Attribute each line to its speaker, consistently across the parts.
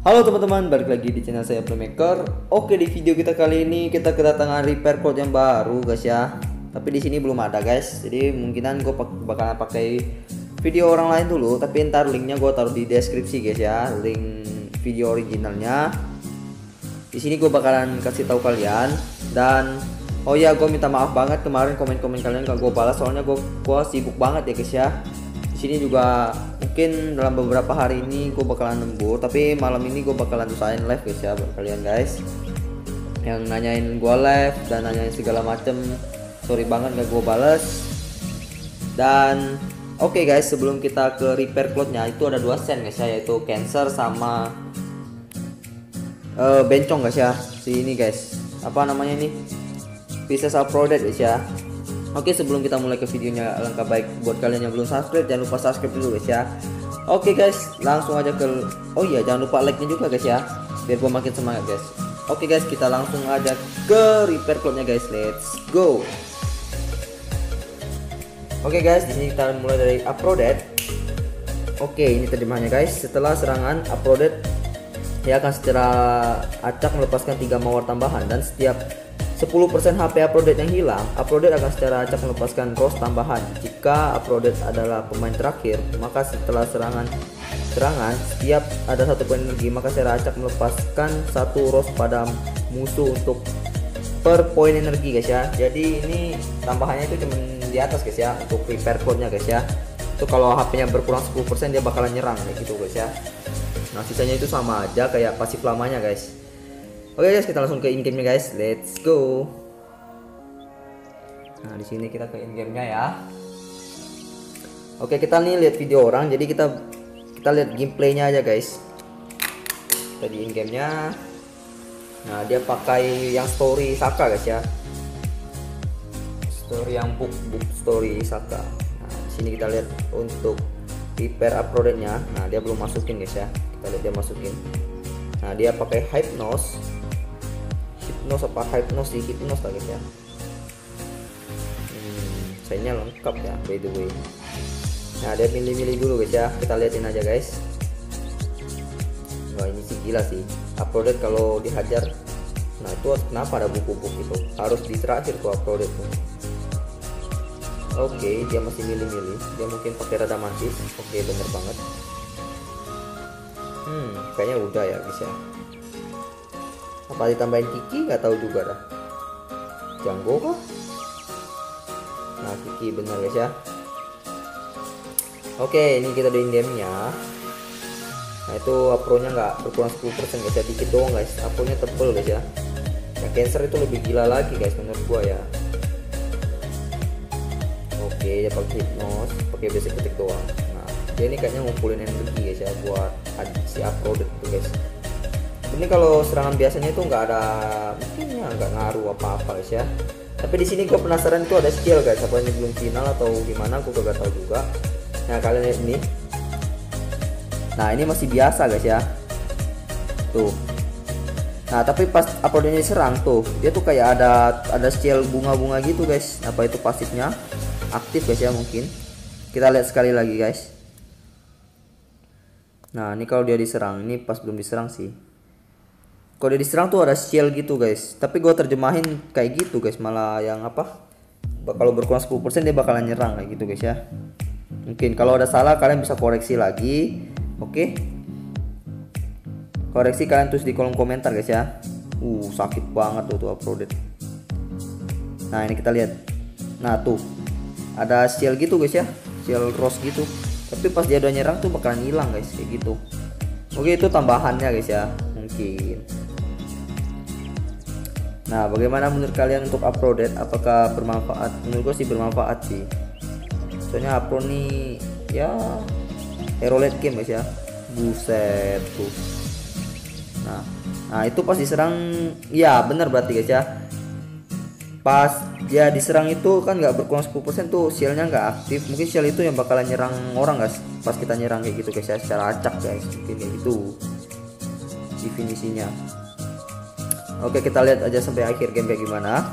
Speaker 1: Halo teman-teman, balik lagi di channel saya Playmaker. Oke, di video kita kali ini kita kedatangan repair code yang baru, guys ya. Tapi di sini belum ada, guys. Jadi mungkinan gue bakalan pakai video orang lain dulu, tapi ntar linknya gue taruh di deskripsi, guys ya. Link video originalnya. Di sini gue bakalan kasih tahu kalian dan oh ya, gue minta maaf banget kemarin komen-komen kalian gak gue balas soalnya gue gue sibuk banget ya, guys ya. Di sini juga mungkin dalam beberapa hari ini gue bakalan lembur tapi malam ini gue bakalan usahain live guys ya buat kalian guys. Yang nanyain gue live dan nanyain segala macem sorry banget gak gue bales. Dan oke okay guys sebelum kita ke repair clothnya itu ada dua sen guys ya yaitu cancer sama uh, bencong guys ya si ini guys. Apa namanya ini? Pieces of Product guys ya Oke sebelum kita mulai ke videonya langkah baik buat kalian yang belum subscribe jangan lupa subscribe dulu guys ya. Oke guys langsung aja ke Oh iya jangan lupa like nya juga guys ya biar gue makin semangat guys. Oke guys kita langsung aja ke repair code nya guys. Let's go. Oke guys di sini kita mulai dari uploaded Oke ini terjemahnya guys. Setelah serangan uploaded dia akan secara acak melepaskan tiga mawar tambahan dan setiap 10% HP uploaded yang hilang, uploaded akan secara acak melepaskan cross tambahan. Jika uploaded adalah pemain terakhir, maka setelah serangan serangan setiap ada satu poin energi, maka secara acak melepaskan satu rose pada musuh untuk per poin energi guys ya. Jadi ini tambahannya itu cuma di atas guys ya untuk repair code-nya guys ya. Itu kalau HP-nya berkurang 10% dia bakalan nyerang kayak gitu guys ya. Nah, sisanya itu sama aja kayak pasif lamanya guys. Oke guys, kita langsung ke in game guys. Let's go. Nah, di sini kita ke in game-nya ya. Oke, kita nih lihat video orang, jadi kita kita lihat gameplaynya aja guys. Tadi in game-nya. Nah, dia pakai yang story Saka guys ya. Story yang book book story Saka. Nah, di sini kita lihat untuk repair uploadnya. Nah, dia belum masukin guys ya. Kita lihat dia masukin. Nah, dia pakai Hypnos hipnos apa hypnos di hipnos lah guys ya. Hmm, lengkap ya by the way. Nah dia milih-milih dulu guys ya. Kita liatin aja guys. Wah ini sih gila sih. Uploaded kalau dihajar. Nah itu kenapa ada buku-buku itu? Harus di terakhir tuh uploaded tuh. Oke okay, dia masih milih-milih. Dia mungkin pakai rada mantis. Oke okay, bener banget. Hmm kayaknya udah ya guys ya apa ditambahin Kiki? Nggak tahu juga dah. Janggo kah? Nah Kiki benar guys ya. Oke ini kita di game nya nah itu apro nya nggak berkurang 10% guys ya. Dikit doang guys. Apro nya tebel guys ya. Nah cancer itu lebih gila lagi guys menurut gua ya. Oke ya pakai hipnos pakai basic ketik doang. Nah dia ini kayaknya ngumpulin energi guys ya buat si upload itu guys ini kalau serangan biasanya itu nggak ada mungkin ya nggak ngaruh apa-apa guys ya. Tapi di sini gue penasaran itu ada skill guys apa ini belum final atau gimana gue gak tahu juga. Nah kalian lihat ini. Nah ini masih biasa guys ya. Tuh. Nah tapi pas uploadnya diserang tuh dia tuh kayak ada ada skill bunga-bunga gitu guys. Apa itu pasifnya? Aktif guys ya mungkin. Kita lihat sekali lagi guys. Nah ini kalau dia diserang ini pas belum diserang sih kalau diserang tuh ada shield gitu guys. Tapi gue terjemahin kayak gitu guys. Malah yang apa? Kalau berkurang 10% dia bakalan nyerang kayak gitu guys ya. Mungkin kalau ada salah kalian bisa koreksi lagi. Oke? Okay? koreksi kalian tulis di kolom komentar guys ya. Uh sakit banget tuh tuh uploaded. Nah ini kita lihat. Nah tuh. Ada shield gitu guys ya. Shield rose gitu. Tapi pas dia udah nyerang tuh bakalan hilang guys kayak gitu. Oke itu tambahannya guys ya. Mungkin Nah, bagaimana menurut kalian untuk uploaded? Apakah bermanfaat? Menurut gue sih bermanfaat sih. Soalnya upload nih ya hero late game guys ya. Buset tuh. Nah, nah itu pas diserang ya benar berarti guys ya. Pas dia diserang itu kan nggak berkurang 10% tuh shellnya nggak aktif. Mungkin shell itu yang bakalan nyerang orang guys. Pas kita nyerang kayak gitu guys ya secara acak guys. Mungkin kayak gitu definisinya. Oke kita lihat aja sampai akhir game kayak gimana.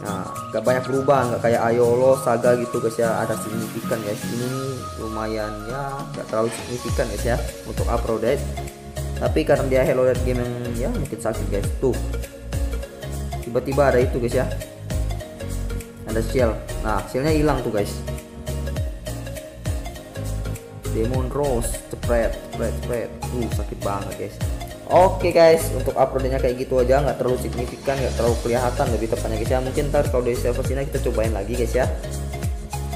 Speaker 1: Nah gak banyak berubah nggak kayak Ayolo Saga gitu guys ya. Ada signifikan guys ini lumayan ya gak terlalu signifikan guys ya untuk uploaded. Tapi karena dia hello red game yang ya mungkin sakit guys. Tuh. Tiba-tiba ada itu guys ya. Ada shell nah shellnya hilang tuh guys. Demon rose spread spread spread tuh sakit banget guys Oke guys, untuk uploadnya kayak gitu aja, nggak terlalu signifikan, nggak terlalu kelihatan lebih tepatnya guys ya. Mungkin ntar kalau di server sini kita cobain lagi guys ya.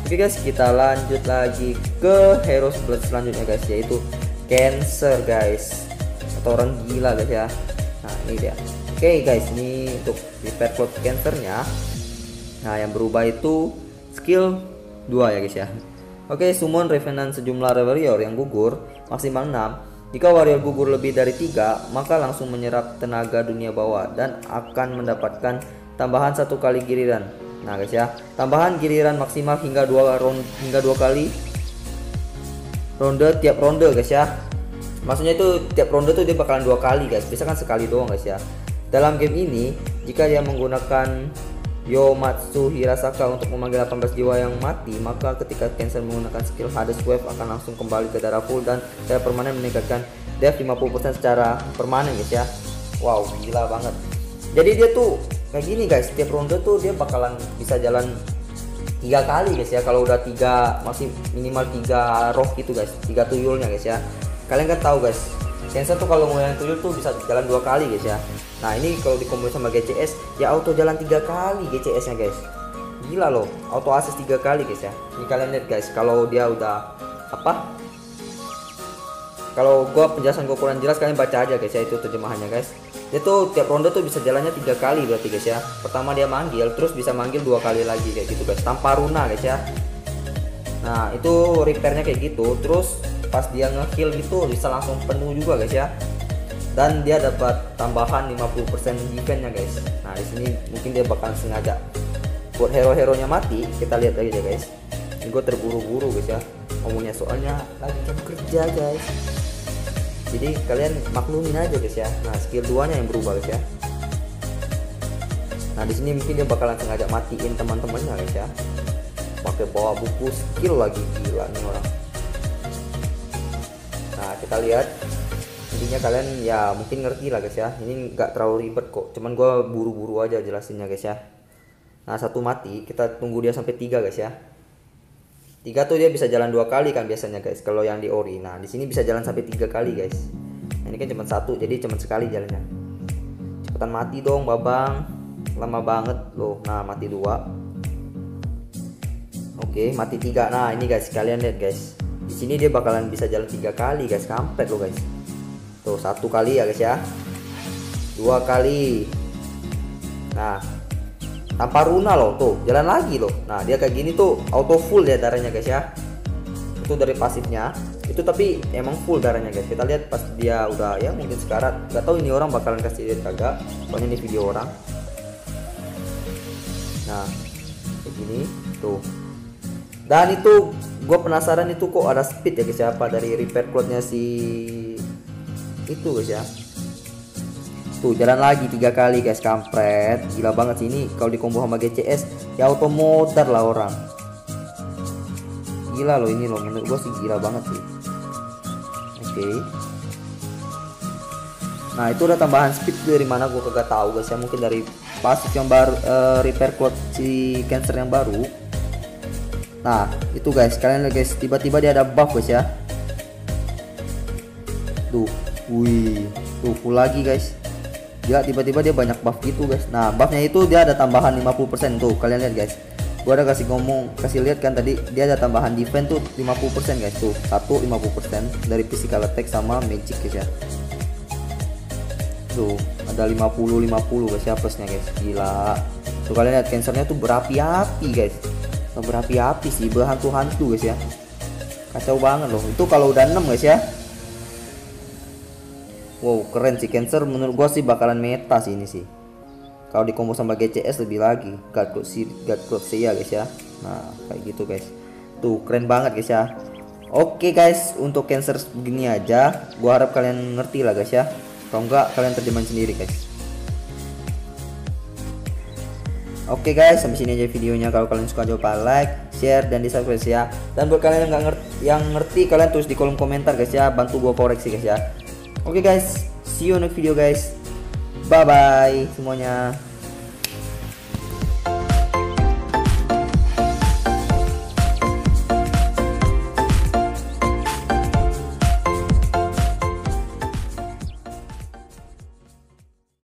Speaker 1: Oke guys, kita lanjut lagi ke Heroes Blood selanjutnya guys, yaitu Cancer guys, atau orang gila guys ya. Nah ini dia. Oke guys, ini untuk repair plot Cancernya. Nah yang berubah itu skill 2 ya guys ya. Oke, summon Revenant sejumlah warrior yang gugur maksimal 6 jika warrior gugur lebih dari tiga, maka langsung menyerap tenaga dunia bawah dan akan mendapatkan tambahan satu kali giliran. Nah guys ya, tambahan giliran maksimal hingga dua ronde hingga dua kali ronde tiap ronde guys ya. Maksudnya itu tiap ronde tuh dia bakalan dua kali guys. Bisa kan sekali doang guys ya. Dalam game ini, jika dia menggunakan Yomatsu Hirasaka untuk memanggil 18 jiwa yang mati, maka ketika cancel menggunakan skill Hades Wave akan langsung kembali ke darah full dan secara permanen meningkatkan death 50% secara permanen guys ya. Wow, gila banget. Jadi dia tuh kayak gini guys, setiap ronde tuh dia bakalan bisa jalan tiga kali guys ya kalau udah tiga masih minimal tiga roh gitu guys tiga tuyulnya guys ya kalian kan tahu guys Cancel tuh kalau mau yang tuyul tuh bisa jalan dua kali guys ya Nah ini kalau dikombin sama GCS ya auto jalan tiga kali GCS nya guys. Gila loh auto assist tiga kali guys ya. Ini kalian lihat guys kalau dia udah apa? Kalau gua penjelasan gua kurang jelas kalian baca aja guys ya itu terjemahannya guys. Dia tuh tiap ronde tuh bisa jalannya tiga kali berarti guys ya. Pertama dia manggil terus bisa manggil dua kali lagi kayak gitu guys tanpa runa guys ya. Nah itu repairnya kayak gitu terus pas dia ngekill gitu bisa langsung penuh juga guys ya dan dia dapat tambahan 50% defense-nya guys. Nah, di sini mungkin dia bakal sengaja buat hero-heronya mati. Kita lihat aja guys. Ini gue terburu-buru guys ya. Ngomongnya soalnya lagi jam kerja guys. Jadi kalian maklumin aja guys ya. Nah, skill 2-nya yang berubah guys ya. Nah, di sini mungkin dia bakalan sengaja matiin teman-temannya guys ya. Pakai bawa buku skill lagi gila nih orang. Nah, kita lihat intinya kalian ya mungkin ngerti lah guys ya. Ini nggak terlalu ribet kok. Cuman gue buru-buru aja jelasinnya guys ya. Nah satu mati kita tunggu dia sampai tiga guys ya. Tiga tuh dia bisa jalan dua kali kan biasanya guys kalau yang di ori. Nah di sini bisa jalan sampai tiga kali guys. Nah, ini kan cuma satu jadi cuma sekali jalannya. Cepetan mati dong babang. Lama banget loh. Nah mati dua. Oke mati tiga. Nah ini guys kalian lihat guys. Di sini dia bakalan bisa jalan tiga kali guys. Kampret loh guys tuh satu kali ya guys ya. Dua kali. Nah tanpa runa loh tuh. Jalan lagi loh. Nah dia kayak gini tuh auto full ya darahnya guys ya. Itu dari pasifnya. Itu tapi emang full darahnya guys. Kita lihat pas dia udah ya mungkin sekarat. Nggak tahu ini orang bakalan kasih lihat kagak. Pokoknya ini video orang. Nah kayak gini tuh. Dan itu gue penasaran itu kok ada speed ya guys ya apa dari repair clothnya si itu guys ya. Tuh jalan lagi tiga kali guys kampret. Gila banget sih ini kalau dikombo sama GCS ya otomotor lah orang. Gila loh ini loh menurut gue sih gila banget sih. Oke. Okay. nah itu udah tambahan speed dari mana gue kagak tahu guys ya. Mungkin dari pasif yang baru uh, repair code si cancer yang baru. Nah itu guys kalian lihat guys tiba-tiba dia ada buff guys ya. Tuh Wih, tuh full lagi guys. Dia tiba-tiba dia banyak buff gitu guys. Nah, buffnya itu dia ada tambahan 50% tuh. Kalian lihat guys. Gua ada kasih ngomong, kasih lihat kan tadi dia ada tambahan defense tuh 50% guys tuh. Satu 50% dari physical attack sama magic guys ya. Tuh, ada 50 50 guys ya plusnya guys. Gila. Tuh kalian lihat cancernya tuh berapi-api guys. Berapi-api sih, berhantu-hantu guys ya. Kacau banget loh. Itu kalau udah 6 guys ya Wow keren sih Cancer. Menurut gua sih bakalan meta sih ini sih. Kalau di combo sama GCS lebih lagi. God Cloud God Cloud ya guys ya. Nah kayak gitu guys. Tuh keren banget guys ya. Oke guys untuk Cancer begini aja. Gua harap kalian ngerti lah guys ya. Kalau enggak kalian terjemahin sendiri guys. Oke guys, sampai sini aja videonya. Kalau kalian suka lupa like, share, dan di subscribe ya. Dan buat kalian yang nggak ngerti, yang ngerti kalian tulis di kolom komentar guys ya. Bantu gua koreksi guys ya. Oke guys, see you next video guys. Bye bye semuanya.